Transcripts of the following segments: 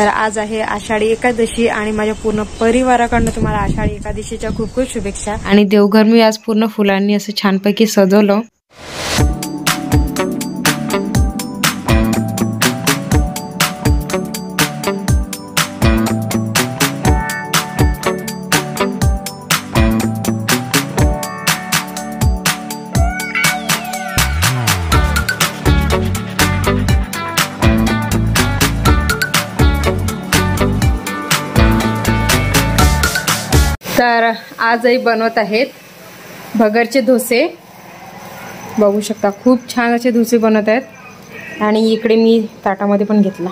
तर आज आहे आषाढी एकादशी आणि माझ्या पूर्ण परिवाराकडनं तुम्हाला आषाढी एकादशीच्या खूप खूप शुभेच्छा. आणि देवघर मी आज पूर्ण फुलांनी असं छानपैकी सजवलं. आजही बनवत आहेत. भगरचे डोसे बघू शकता खूप छान असे डोसे बनवत आहेत. आणि इकडे मी ताटामध्ये पण घेतला.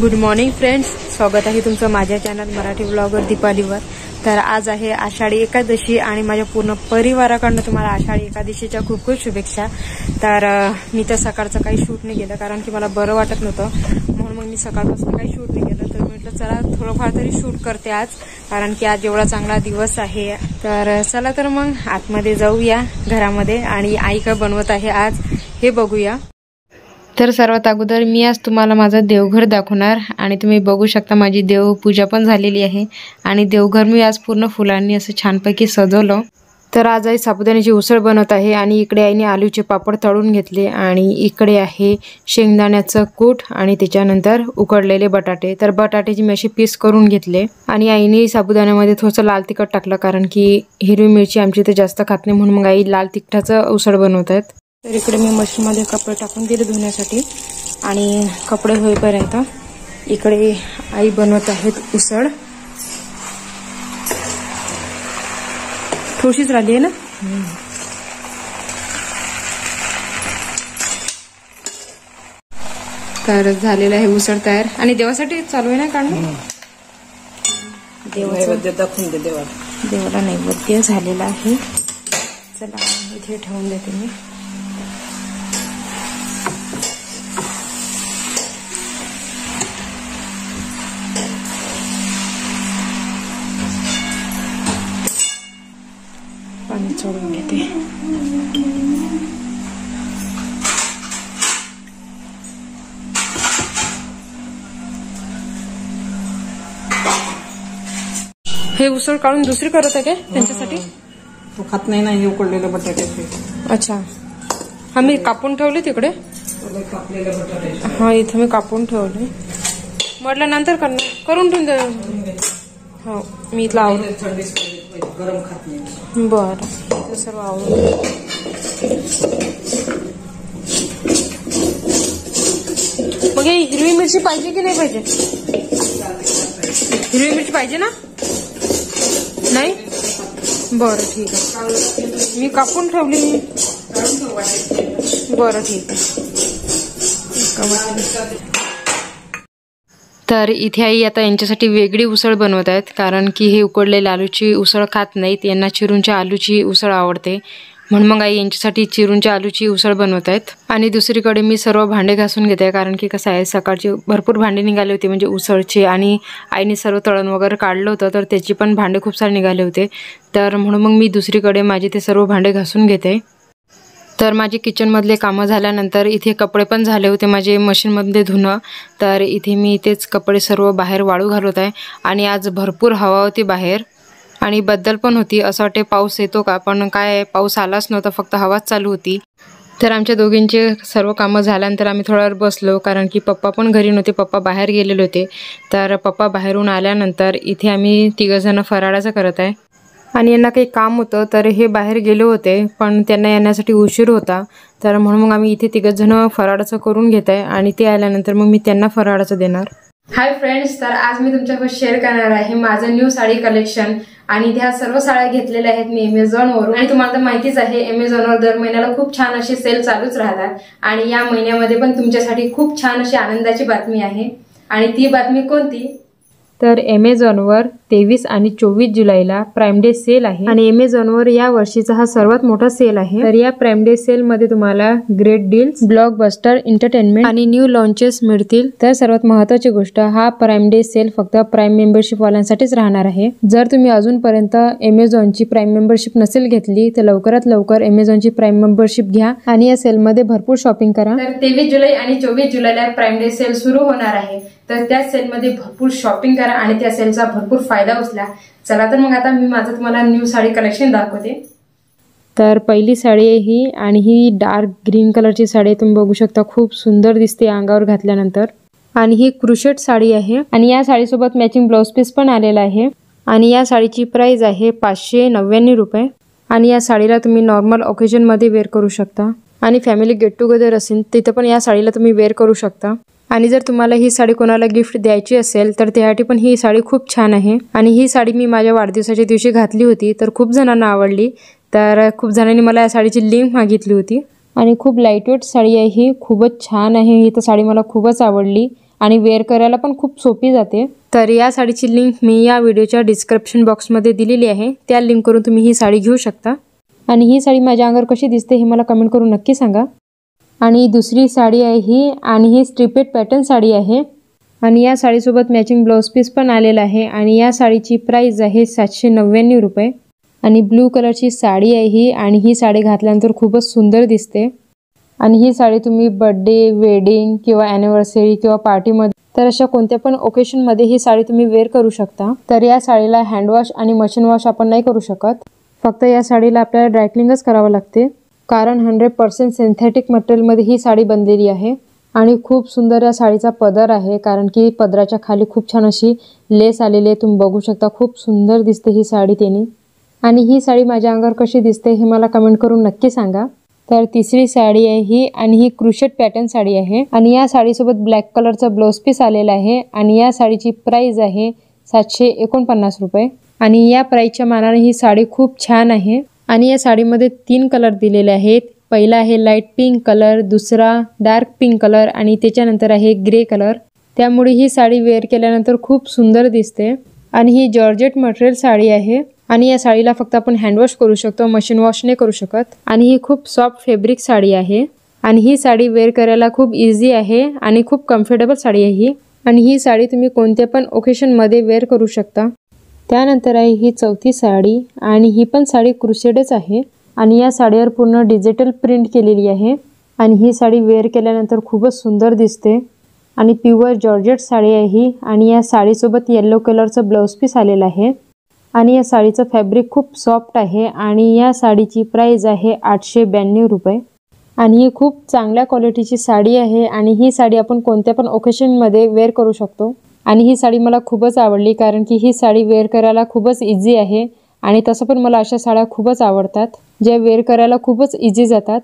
Good morning friends. स्वागत आहे तुमचं माझ्या चॅनल मराठी ब्लॉगर दीपालीवर. तर आज आहे आषाढी एकादशी आणि माझ्या पूर्ण परिवाराकडनं तुम्हाला आषाढी एकादशीच्या खूप खूप शुभेच्छा. तर मी तर सकाळचं काही शूट नाही केलं कारण की मला बरं वाटत नव्हतं. म्हणून मग मी सकाळपासून काही शूट नाही केलं. तर म्हटलं चला थोडंफार तरी शूट करते आज कारण की आज एवढा चांगला दिवस आहे. तर चला तर मग आतमध्ये जाऊया घरामध्ये आणि आई काय बनवत आहे आज हे बघूया. तर सर्वात अगोदर मी आज तुम्हाला माझं देवघर दाखवणार आणि तुम्ही बघू शकता माझी देवपूजा पण झालेली आहे. आणि देवघर मी आज पूर्ण फुलांनी असं छानपैकी सजवलं. तर आज आई साबुदाण्याची उसळ बनवत आहे आणि इकडे आईने आलूचे पापड तळून घेतले आणि इकडे आहे शेंगदाण्याचं कूट आणि त्याच्यानंतर उकडलेले बटाटे. तर बटाट्याची मी अशी पीस करून घेतले आणि आईने साबुदाण्यामध्ये थोडंसं लाल तिखट टाकलं कारण की हिरवी मिरची आमची इथे जास्त खात नाही म्हणून मग आई लाल तिखटाचं उसळ बनवत आहेत तर इकडे मी मशीनमध्ये कपडे टाकून दिले धुण्यासाठी. आणि कपडे होईपर्यंत इकडे आई बनवत आहेत उसळ. थोडीशीच राहिली आहे ना? तर झालेलं आहे उसळ तयार. आणि देवासाठी चालू आहे ना काढणं? दाखवून दे देवाला. देवाला नैवेद्य झालेला आहे. चला इथे ठेवून देते मी. पाणी चोळून घेते हे उसळ काढून दुसरी करत आहे काय त्यांच्यासाठी? तो खात नाही ना हे उकडलेले बटाट्याचे अच्छा. हा मी कापून ठेवले तिकडे? कापलेले बटाट्याचे हा इथं मी कापून ठेवले. म्हटलं नंतर करणार करून ठेवून दे. हो मी इथलं आवड गरम खात नाही. बरं. इथलं सर्व आवडत मग हे हिरवी मिरची पाहिजे की नाही पाहिजे? हिरवी मिरची पाहिजे ना? नाही? बरं ठीक आहे. मी कापून ठेवली बरं ठीक आहे. तर इथे आई आता यांच्यासाठी वेगळी उसळ बनवत आहेत. कारण की हे उकडलेले आलूची उसळ खात नाहीत. यांना चिरूंच्या आलूची उसळ आवडते. म्हणून मग आई यांच्यासाठी चिरूंच्या आलूची उसळ बनवत आहेत. आणि दुसरीकडे मी सर्व भांडे घासून घेते. आहे कारण की कसं आहे सकाळची भरपूर भांडे निघाले होते म्हणजे उसळचे आणि आईने सर्व तळण वगैरे काढलं होतं तर त्याची पण भांडे खूप सारे निघाले होते. तर म्हणून मग मी दुसरीकडे माझे ते सर्व भांडे घासून घेते. तर माझे किचनमधले कामं झाल्यानंतर इथे कपडे पण झाले होते माझे मशीनमध्ये धुणं. तर इथे मी इथेच कपडे सर्व बाहेर वाळू घालत आहे. आणि आज भरपूर हवा होती बाहेर. आणि बद्दल पण होती. असं वाटते पाऊस येतो का? पण काय पाऊस आलाच नव्हता. फक्त हवाच चालू होती. तर आमच्या दोघींचे सर्व कामं झाल्यानंतर आम्ही थोडा वेळ बसलो. कारण की पप्पा पण घरी नव्हते. पप्पा बाहेर गेलेले होते. तर पप्पा बाहेरून आल्यानंतर इथे आम्ही तिघंजणं फराळाचं करत आहे. आणि यांना काही काम होतं तर हे बाहेर गेले होते पण त्यांना येण्यासाठी उशीर होता. तर म्हणून मग आम्ही इथे तिघच जण फराळाचं करून घेत आहे आणि ते आल्यानंतर मग मी त्यांना फराळाचं देणार. हाय फ्रेंड्स तर आज मी तुमच्यासोबत शेअर करणार आहे माझं न्यू साडी कलेक्शन आणि ह्या सर्व साड्या घेतलेल्या आहेत मी अमेझॉनवरून आणि तुम्हाला तर माहितीच आहे अमेझॉनवर दर महिन्याला खूप छान असे सेल चालूच राहतात. आणि या महिन्यामध्ये पण तुमच्यासाठी खूप छान अशी आनंदाची बातमी आहे. आणि ती बातमी कोणती? तर ॲमेझॉनवर तेवीस आणि चोवीस जुलैला प्राईम डे सेल आहे. आणि एमेझॉनवर या वर्षीचा हा सर्वात मोठा सेल आहे. तर या प्राईम डे सेल मध्ये तुम्हाला great deals blockbuster entertainment आणि न्यू लॉन्चेस मिळतील. तर सर्वात महत्वाची गोष्ट हा प्राईम डे सेल फक्त प्राईम मेंबरशिप वाल्यांसाठीच राहणार आहे. जर तुम्ही अजूनपर्यंत एमेझॉनची प्राईम मेंबरशिप नसेल घेतली तर लवकरात लवकर एमेझॉनची प्राईम मेंबरशिप घ्या आणि या सेलमध्ये भरपूर शॉपिंग करा. तर तेवीस जुलै आणि चोवीस जुलैला प्राईम डे सेल सुरू होणार आहे. तर त्या सेलमध्ये भरपूर शॉपिंग करा आणि त्या सेलचा भरपूर फायदा उचला. चला तर मग आता मी माझं तुम्हाला न्यू साडी कलेक्शन दाखवते. तर पहिली साडी आहे ही आणि ही डार्क ग्रीन कलरची साडी तुम्ही बघू शकता खूप सुंदर दिसते अंगावर घातल्यानंतर. आणि ही क्रुशेट साडी आहे. आणि या साडीसोबत मॅचिंग ब्लाऊज पीस पण आलेला आहे. आणि या साडीची प्राइस आहे पाचशे नव्याण्णव रुपये. आणि या साडीला तुम्ही नॉर्मल ओकेजनमध्ये वेअर करू शकता. आणि फॅमिली गेट टुगेदर असेल तिथं पण या साडीला तुम्ही वेअर करू शकता. आणि जर तुम्हाला ही साडी कोणाला गिफ्ट द्यायची असेल तर त्यासाठी पण ही साडी खूप छान आहे. आणि ही साडी मी माझ्या वाढदिवसाच्या दिवशी घातली होती तर खूप जणांना आवडली. तर खूप जणांनी मला या साडीची लिंक मागितली होती. आणि खूप लाईटवेट साडी आहे ही खूपच छान आहे. ही तर साडी मला खूपच आवडली. आणि वेअर करायला पण खूप सोपी जाते. तर या साडीची लिंक मी या व्हिडिओच्या डिस्क्रिप्शन बॉक्समध्ये दिलेली आहे. त्या लिंक करून तुम्ही ही साडी घेऊ शकता. आणि ही साडी माझ्या अंगावर कशी दिसते हे मला कमेंट करून नक्की सांगा. आणि दुसरी साडी आहे ही आणि ही स्ट्रिपेड पॅटर्न साडी आहे. आणि या साडीसोबत मॅचिंग ब्लाऊज पीस पण आलेला आहे आणि या साडीची प्राईज आहे सातशे नव्याण्णव रुपये. आणि ब्लू कलरची साडी आहे ही आणि ही साडी घातल्यानंतर खूपच सुंदर दिसते. आणि ही साडी तुम्ही बड्डे वेडिंग किंवा ॲनिव्हर्सरी किंवा पार्टीमध्ये तर अशा कोणत्या पण ओकेशनमध्ये ही साडी तुम्ही वेअर करू शकता. तर या साडीला हँडवॉश आणि मशीन वॉश आपण नाही करू शकत. फक्त या साडीला आपल्याला ड्रायक्लिंगच करावं लागते. कारण हंड्रेड पर्सेंट सिंथेटिक मटेरियलमध्ये ही साडी बनलेली आहे. आणि खूप सुंदर या साडीचा पदर आहे कारण की पदराच्या खाली खूप छान अशी लेस आलेली आहे. तुम्ही बघू शकता खूप सुंदर दिसते ही साडी त्यांनी. आणि ही साडी माझ्या अंगावर कशी दिसते हे मला कमेंट करून नक्की सांगा. तर तिसरी साडी आहे ही आणि ही क्रुशेट पॅटर्न साडी आहे. आणि या साडीसोबत ब्लॅक कलरचा ब्लाऊज पीस आलेला आहे. आणि या साडीची प्राईज आहे सातशे एकोणपन्नास रुपये. आणि या प्राईजच्या मानाने ही साडी खूप छान आहे. आणि या साडीमध्ये तीन कलर दिलेले आहेत. पहिला आहे लाइट पिंक कलर दुसरा डार्क पिंक कलर आणि त्याच्यानंतर आहे ग्रे कलर त्यामुळे ही साडी वेअर केल्यानंतर खूप सुंदर दिसते. आणि ही जॉर्जेट मटेरियल साडी आहे. आणि या साडीला फक्त आपण हँडवॉश करू शकतो मशीन वॉश नाही करू शकत. आणि ही खूप सॉफ्ट फॅब्रिक साडी आहे. आणि ही साडी वेअर करायला खूप इझी आहे आणि खूप कम्फर्टेबल साडी आहे ही. आणि ही साडी तुम्ही कोणत्या पण ओकेशनमध्ये वेअर करू शकता. त्यानंतर आहे ही चौथी साडी आणि ही पण साडी क्रुसेडच आहे. आणि या साडीवर पूर्ण डिजिटल प्रिंट केलेली आहे. आणि ही साडी वेअर केल्यानंतर खूपच सुंदर दिसते. आणि प्युअर जॉर्जेट साडी आहे ही. आणि या साडीसोबत येल्लो कलरचं ब्लाऊज पीस आलेलं आहे. आणि या साडीचं फॅब्रिक खूप सॉफ्ट आहे. आणि या साडीची प्राईज आहे आठशे ब्याण्णव रुपये. आणि ही खूप चांगल्या क्वालिटीची साडी आहे. आणि ही साडी आपण कोणत्या पण ओकेशनमध्ये वेअर करू शकतो. आणि ही साडी मला खूपच आवडली कारण की ही साडी वेअर करायला खूपच इझी आहे आणि तसं पण मला अशा साड्या खूपच आवडतात ज्या वेअर करायला खूपच इझी जातात.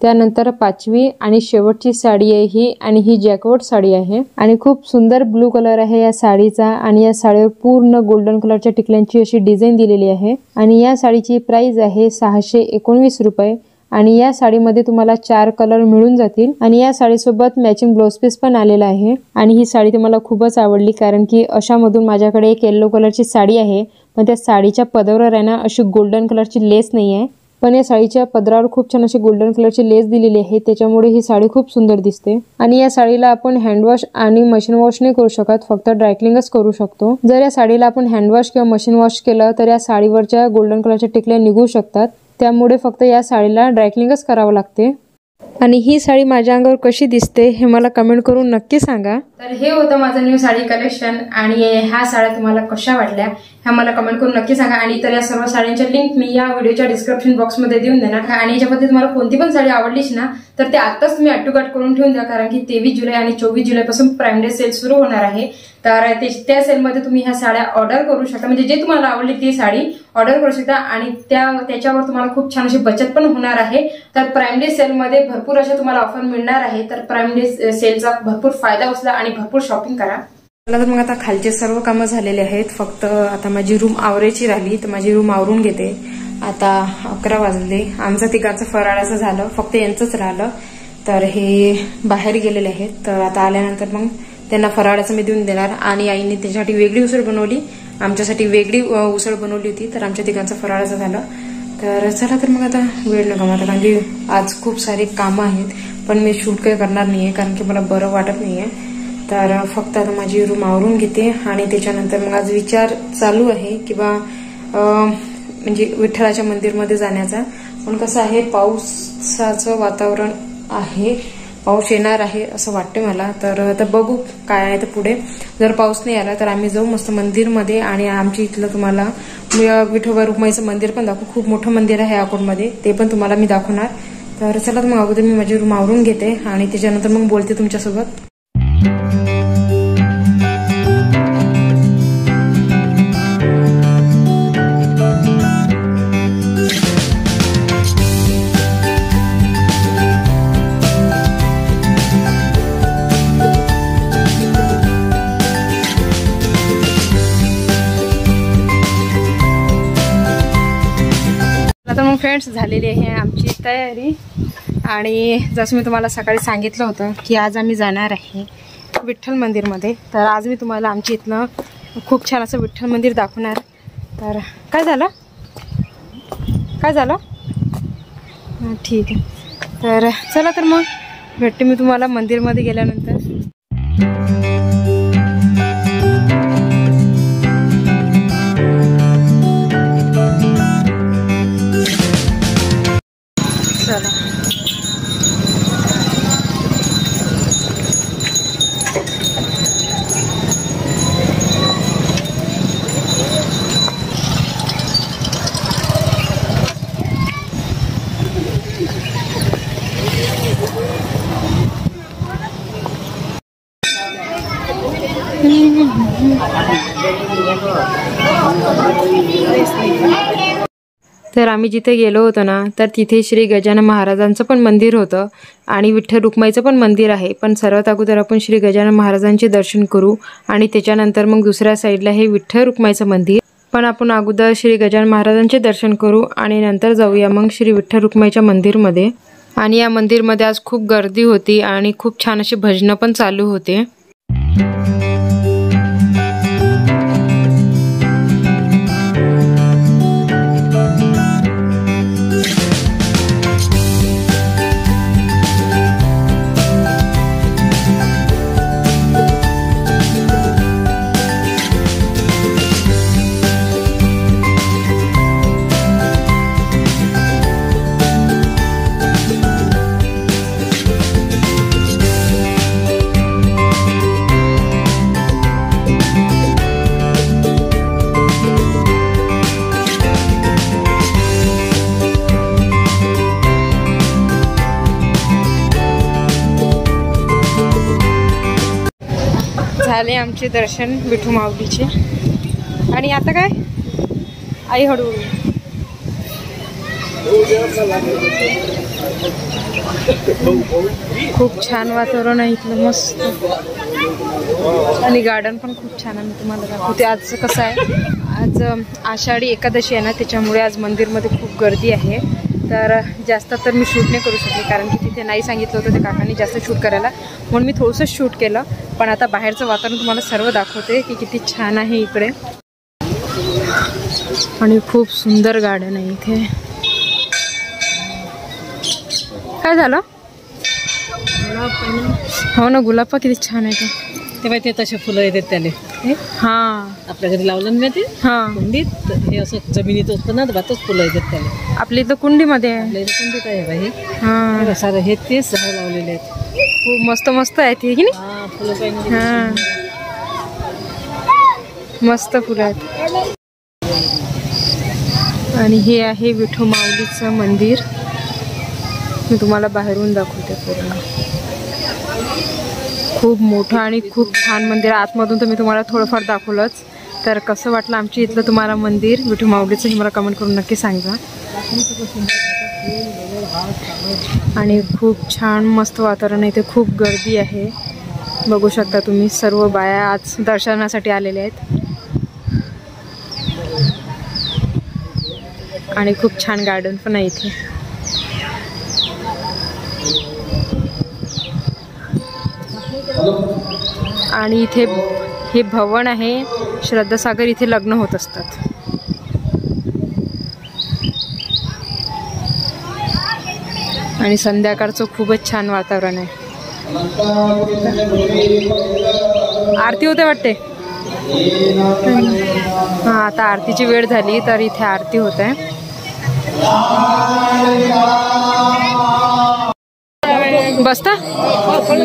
त्यानंतर पाचवी आणि शेवटची साडी आहे ही आणि ही जॅकवट साडी आहे आणि खूप सुंदर ब्लू कलर आहे या साडीचा आणि या साडीवर पूर्ण गोल्डन कलरच्या टिकल्यांची अशी डिझाईन दिलेली आहे आणि या साडीची प्राइस आहे सहाशे एकोणवीस रुपये आणि या साडीमध्ये तुम्हाला चार कलर मिळून जातील. आणि या साडीसोबत मॅचिंग ब्लाऊज पीस पण आलेला आहे. आणि ही साडी तुम्हाला खूपच आवडली कारण की अशामधून माझ्याकडे एक येल्लो कलरची साडी आहे. पण त्या साडीच्या पदरावर आहे ना अशी गोल्डन कलरची लेस नाही आहे. पण या साडीच्या पदरावर खूप छान अशी गोल्डन कलरची लेस दिलेली आहे. त्याच्यामुळे ही साडी खूप सुंदर दिसते. आणि या साडीला आपण हँडवॉश आणि मशीन वॉश नाही करू शकत फक्त ड्रायक्लिंगच करू शकतो. जर या साडीला आपण हँडवॉश किंवा मशीन वॉश केलं तर या साडीवरच्या गोल्डन कलरच्या टिकल्या निघू शकतात. त्यामुळे फक्त या साडीला ड्रायक्लिंगच करावं लागते. आणि ही साडी माझ्या अंगावर कशी दिसते हे मला कमेंट करून नक्की सांगा. तर हे होतं माझं न्यू साडी कलेक्शन आणि ह्या साड्या तुम्हाला कशा वाटल्या ह्या मला कमेंट करून नक्की सांगा. आणि तर या सर्व साड्यांच्या लिंक मी या व्हिडिओच्या डिस्क्रिप्शन बॉक्समध्ये देऊन देणार. आणि याच्यामध्ये तुम्हाला कोणती पण साडी आवडलीच ना तर ते आताच तुम्ही अटूगाट करून ठेवून द्या कारण की तेवीस जुलै आणि चोवीस जुलैपासून प्राईम डे सेल सुरू होणार आहे. तर त्या सेलमध्ये तुम्ही ह्या साड्या ऑर्डर करू शकता. म्हणजे जे तुम्हाला आवडली ती साडी ऑर्डर करू शकता आणि त्या त्याच्यावर तुम्हाला खूप छान अशी बचत पण होणार आहे. तर प्राईम डे सेलमध्ये भरपूर अशा तुम्हाला ऑफर मिळणार आहे. तर प्राईम डे सेलचा भरपूर फायदा उचला आणि भरपूर शॉपिंग करा. मला तर मग आता खालचे सर्व कामं झालेले आहेत. फक्त आता माझी रूम आवरायची राहिली तर माझी रूम आवरून घेते. आता अकरा वाजले. आमचं तिघांचं फराळाचं झालं. फक्त यांचंच राहिलं. तर हे बाहेर गेलेले आहेत. तर आता आल्यानंतर मग त्यांना फराळाचं मी देऊन देणार. आणि आईने त्याच्यासाठी वेगळी उसळ बनवली. आमच्यासाठी वेगळी उसळ बनवली होती. तर आमच्या तिघांचं फराळाचं झालं. तर चला तर मग आता वेळ नका मला कारण की आज खूप सारे कामं आहेत. पण मी शूट काही करणार नाहीये. कारण की मला बरं वाटत नाहीये. तर फक्त आता माझी रूम आवरून घेते. आणि त्याच्यानंतर मग आज विचार चालू आहे. किंवा म्हणजे विठ्ठलाच्या मंदिरमध्ये जाण्याचा. पण कसं आहे पावसाचं वातावरण आहे पाऊस येणार आहे असं वाटते मला. तर आता बघू काय आहे तर पुढे. जर पाऊस नाही आला तर आम्ही जाऊ मस्त मंदिरमध्ये आणि आमच्या इथलं तुम्हाला विठोबा रुक्माईचं मंदिर पण दाखवू. खूप मोठं मंदिर आहे अकोटमध्ये. ते पण तुम्हाला मी दाखवणार. तर चला तर मग अगोदर मी माझी रूम आवरून घेते आणि त्याच्यानंतर मग बोलते तुमच्यासोबत. फ्रेंड्स झालेली आहे आमची तयारी. आणि जसं मी तुम्हाला सकाळी सांगितलं होतं की आज आम्ही जाणार आहे विठ्ठल मंदिरमध्ये. तर आज मी तुम्हाला आमच्या इथलं खूप छान असं विठ्ठल मंदिर दाखवणार. तर काय झालं? काय झालं? हां ठीक आहे. तर चला तर मग भेटते मी तुम्हाला मंदिरमध्ये गेल्यानंतर. तर आम्ही जिथे गेलो होतो ना तर तिथे श्री गजानन महाराजांचं पण मंदिर होतं आणि विठ्ठल रुक्माईचं पण मंदिर आहे. पण सर्वात अगोदर आपण श्री गजानन महाराजांचे दर्शन करू आणि त्याच्यानंतर मग दुसऱ्या साईडला हे विठ्ठल रुक्माईचं मंदिर. पण आपण अगोदर श्री गजानन महाराजांचे दर्शन करू आणि नंतर जाऊया मग श्री विठ्ठल रुक्माईच्या मंदिरमध्ये. आणि या मंदिरमध्ये आज खूप गर्दी होती आणि खूप छान अशी भजनं पण चालू होते. झाले आमचे दर्शन विठू माऊलीचे. आणि आता काय? आई हळूहळू. खूप छान वातावरण आहे इथलं मस्त. आणि गार्डन पण खूप छान आहे मी तुम्हाला दाखवते. आज कसं आहे आज आषाढी एकादशी आहे ना त्याच्यामुळे आज मंदिरमध्ये खूप गर्दी आहे. तर जास्त तर मी शूट नाही करू शकले कारण की तिथे नाही सांगितलं होतं त्या काकांनी जास्त शूट करायला. म्हणून मी थोडंसं शूट केलं पण आता बाहेरचं वातावरण तुम्हाला सर्व दाखवते की किती छान आहे इकडे. आणि खूप सुंदर गार्डन आहे इथे. काय झालं? हो ना गुलाब किती छान आहे ते ते माहिती तसे फुलं येतात त्याने. हा? आपल्या घरी लावलं ना ते? हा. कुंडीत हे असं जमिनीत असतं ना भातच फुलं येतात त्याने आपल्या इथं कुंडीमध्ये आहे. आपल्या इथे कुंडीत आहे बाई. हा. हे सारं हे तेच झाडं लावलेले आहेत. खूप मस्त मस्त आहे ते की नाही? हा फुलं पाहिजे हा. मस्त फुलं आहेत. आणि हे आहे विठू माऊलीचं मंदिर. मी तुम्हाला बाहेरून दाखवते पूर्ण. खूप मोठं आणि खूप छान मंदिर आतमधून तर मी तुम्हाला थोडंफार दाखवलंच. तर कसं वाटलं आमच्या इथलं तुम्हाला मंदिर? विठू माऊलीचं हे मला कमेंट करून नक्की सांगा. आणि खूप छान मस्त वातावरण आहे. इथे खूप गर्दी आहे. बघू शकता तुम्ही सर्व बाया आज दर्शनासाठी आलेल्या आहेत. आणि खूप छान गार्डन पण आहे इथे. आणि इथे हे भवन आहे. श्रद्धासागर इथे लग्न होत असतात. आणि संध्याकाळचं खूपच छान वातावरण आहे. आरती होते वाटते? हा आता आरतीची वेळ झाली तर इथे आरती होत आहे. बसता?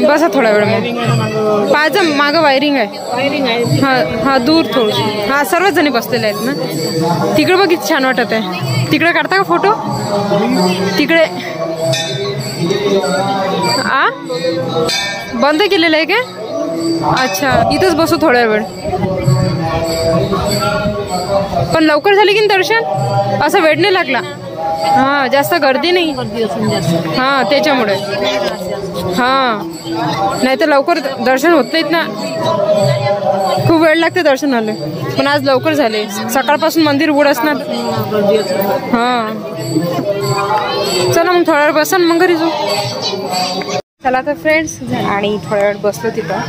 बसा थोडा वेळ मग. पाच मागं वायरिंग आहे. वायरिंग आहे हा हा दूर थोडं. हा सर्वच जणी बसलेले आहेत ना. तिकडे बघ किती छान वाटत आहे. तिकडे काढता का फोटो तिकडे. आ? बंद केलेलं आहे का अच्छा इथंच बसू थोड्या वेळ. पण लवकर झाली की दर्शन? असं वेळ नाही लागला. हा जास्त गर्दी नाही. हा त्याच्यामुळे. हा. नाही तर लवकर दर्शन होत नाहीत ना. खूप वेळ लागते दर्शनाला. पण आज लवकर झाले. सकाळपासून मंदिर उघड असणार. हा. चला मग थोडा वेळ बसा मग घरी जाऊ. चला तर फ्रेंड्स आणि थोड्या वेळ बसलो तिथं.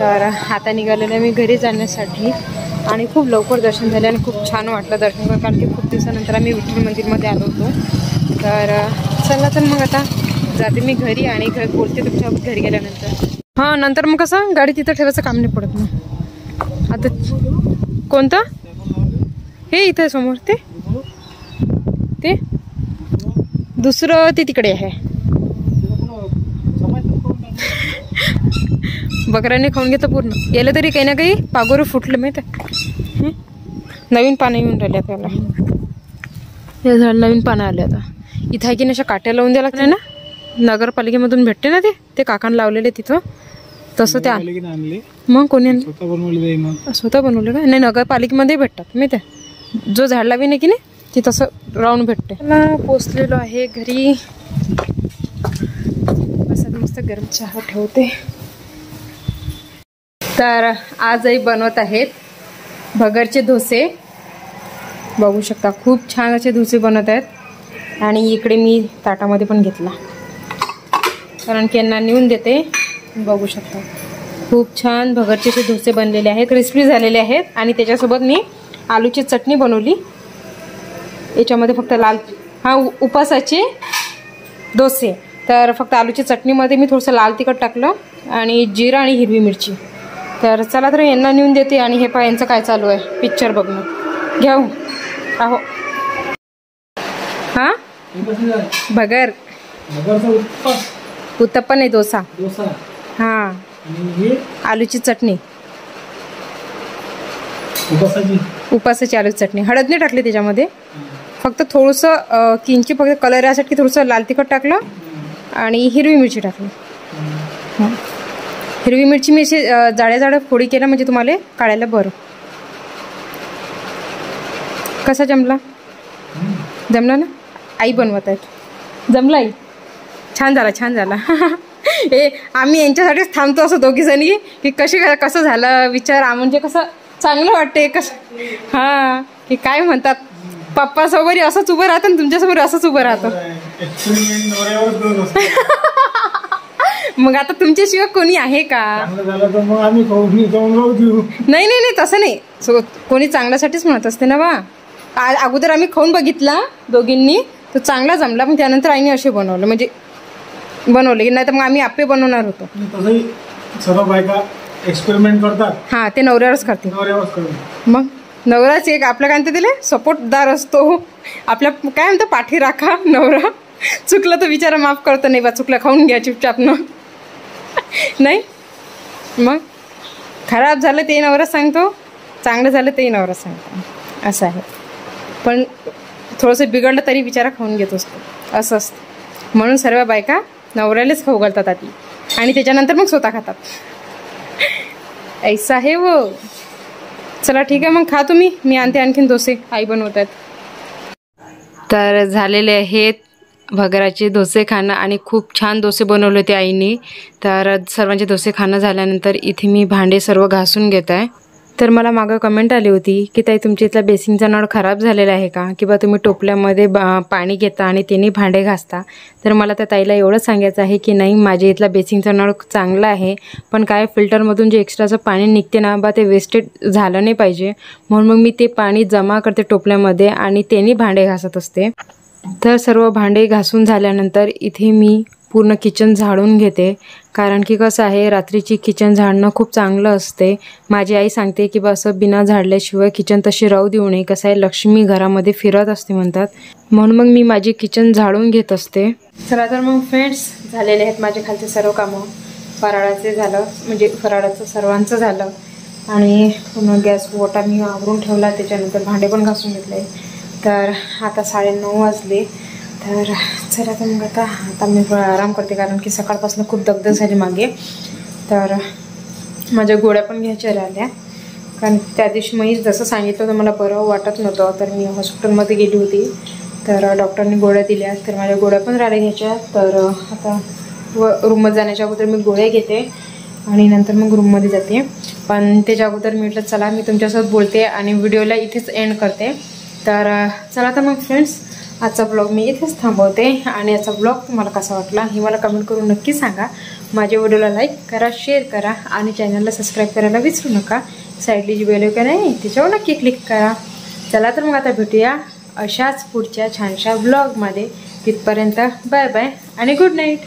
तर आता निघालेलं मी घरी जाण्यासाठी. आणि खूप लवकर दर्शन झाले आणि खूप छान वाटलं दर्शन करून कारण की खूप दिवसानंतर आम्ही विठ्ठल मंदिरमध्ये आलो होतो. तर चला तर मग आता जाते मी घरी आणि घर बोलते तुमच्या घरी गेल्यानंतर. हां नंतर मग कसं? गाडी तिथं ठेवायचं काम नाही पडत मग. आता कोणतं? हे इथं समोर ते? ते? दुसरं ते तिकडे आहे. बकऱ्याने खाऊन घेतलं पूर्ण. गेलं तरी काही ना काही पागोरं फुटलं माहिती आहे? नवीन पानं येऊन राहिले त्याला हे झाड नवीन पानं आले आता. इथं आहे की नाही अशा काट्या लावून द्यायला ना? नगरपालिकेमधून भेटते ना ते? ते काकांना लावलेले तिथं तसं ते आण- आणले. मग कोणी? स्वतः बनवले का? नाही नगरपालिकेमध्ये भेटतात माहिती आहे. जो झाड लावी नाही की नाही ते तसं राऊंड भेटते. मला पोचलेलो आहे घरी. बस आता मस्त गरम चहा ठेवते. तर आजही बनवत आहेत. भगरचे डोसे. बघू शकता खूप छान असे डोसे बनवत आहेत. आणि इकडे मी ताटामध्ये पण घेतला. कारण की यांना नेऊन देते. बघू शकता. खूप छान भगरचे असे डोसे बनलेले आहेत. क्रिस्पी झालेले आहेत. आणि त्याच्यासोबत मी आलूची चटणी बनवली. याच्यामध्ये फक्त लाल हा उ- उपासाचे डोसे. तर फक्त आलूच्या चटणीमध्ये मी थोडंसं लाल तिखट टाकलं. आणि जिरा आणि हिरवी मिरची. तर चला तर यांना नेऊन देते आणि हे पहा यांचं काय चालू आहे? पिक्चर बघणं घेऊ. आहो. हां? भगर. उत्तप्पन आहे उत्तप्पा नाही डोसा. हां. आलूची चटणी. उपासाची आलू आलूची चटणी. हळद नाही टाकली त्याच्यामध्ये? फक्त थोडंसं किंची फक्त कलर यासाठी थोडंसं लाल तिखट टाकलं आणि हिरवी मिरची टाकली. हिरवी मिरची मी अशी जाड्या जाड्या फोडी केल्या म्हणजे तुम्हाला काढायला बरं. कसा जमला? जमला ना? आई बनवत आहेत. जमला आई? छान झाला छान झाला. ए आम्ही यांच्यासाठीच थांबतो असं दोघी जणी की कशी कसं झालं विचार म्हणजे कसं चांगलं वाटते कसं? हां की काय म्हणतात? पप्पा समोर असंच उभं राहतं आणि तुमच्यासमोर असंच उभं राहतं. मग आता तुमच्याशिवाय कोणी आहे का? चांगलं झालं तर मग आम्ही खाऊन जाऊन राहू देऊ. नाही नाही नाही तसं नाही. सो कोणी चांगल्यासाठीच म्हणत असते ना बा. अगोदर आम्ही खाऊन बघितला दोघींनी. तो चांगला जमला पण त्यानंतर आईने असे बनवलं. म्हणजे बनवले की नाही तर मग आम्ही आप्पे बनवणार होतो. आणि तसंही सर्व बायका एक्सपेरिमेंट करतात. हां ते नवऱ्यावरच करते नवऱ्यावरच मग नवराच एक आपल्या काय म्हणते दिले सपोर्टदार असतो. आपल्या काय म्हणतो? पाठी राखा नवरा. चुकलं तर विचारा माफ करतो नाही बा चुकलं खाऊन घ्या चुपचापनं नाही? मग? खराब झालं ते नवरा सांगतो चांगलं झालं ते नवरा सांगतो. असं आहे. पण थोडंसं बिघडलं तरी बिचारा खाऊन घेत असतो. असं असतं. म्हणून सर्व बायका नवऱ्यालाच खाऊ घालतात आधी. आणि त्याच्यानंतर मग स्वतः खातात. ऐसा आहे व. चला ठीक आहे मग खा तुम्ही. मी आणते आणखीन डोसे. आई बनवत आहेत तर झालेले आहेत भगराचे डोसे खाणं आणि खूप छान डोसे बनवले होते आईने. तर सर्वांचे डोसे खाणं झाल्यानंतर इथे मी भांडे सर्व घासून घेत आहे तर मला मागं कमेंट आली होती की ताई तुमच्या इथला बेसिनचा नळ खराब झालेला आहे का? किंवा तुम्ही टोपल्यामध्ये पाणी घेता आणि त्यांनी भांडे घासता? तर मला त्या ताईला एवढंच सांगायचं आहे की नाही माझ्या इथला बेसिनचा नळ चांगला आहे पण काय फिल्टरमधून जे एक्स्ट्राचं पाणी निघते ना बा ते वेस्टेड झालं नाही पाहिजे. म्हणून मग मी ते पाणी जमा करते टोपल्यामध्ये आणि त्यांनी भांडे घासत असते. तर सर्व भांडे घासून झाल्यानंतर इथे मी पूर्ण किचन झाडून घेते. कारण की कसं आहे रात्रीची किचन झाडणं खूप चांगलं असते. माझी आई सांगते की बा असं बिना झाडल्याशिवाय किचन तशी राहू देऊ नये. कसं आहे लक्ष्मी घरामध्ये फिरत असते म्हणतात. म्हणून मग मी माझी किचन झाडून घेत असते. चला तर मग फ्रेंड्स झालेले आहेत माझे खालचे सर्व कामं. फराळाचे झालं म्हणजे फराळाचं सर्वांचं झालं. आणि पूर्ण गॅस ओटा मी आवरून ठेवला. त्याच्यानंतर भांडे पण घासून घेतले. तर आता साडेनऊ वाजले. तर चला तर मग आता आता मी आराम करते कारण की सकाळपासून खूप दगदग झाली मागे. तर माझ्या गोळ्या पण घ्यायच्या राहिल्या. कारण त्या दिवशी मी जसं सांगितलं होतं मला बरं वाटत नव्हतं तर मी हॉस्पिटलमध्ये गेली होती. तर डॉक्टरनी गोळ्या दिल्या तर माझ्या गोळ्या पण राहिल्या घ्यायच्या. तर आता व रूममध्ये जाण्याच्या अगोदर मी गोळ्या घेते आणि नंतर मग रूममध्ये जाते. पण त्याच्या अगोदर मी म्हटलं चला मी तुमच्यासोबत बोलते आणि व्हिडिओला इथेच एंड करते. तर चला तर मग फ्रेंड्स आजचा ब्लॉग मी इथेच थांबवते. आणि याचा ब्लॉग तुम्हाला कसा वाटला हे मला कमेंट करून नक्की सांगा. माझ्या व्हिडिओला लाईक करा शेअर करा आणि चॅनलला सबस्क्राईब करायला विसरू नका. साईडली जी बेल वगैरे आहे त्याच्यावर नक्की क्लिक करा. चला तर मग आता भेटूया अशाच पुढच्या छानशा ब्लॉगमध्ये तिथपर्यंत बाय बाय आणि गुड नाईट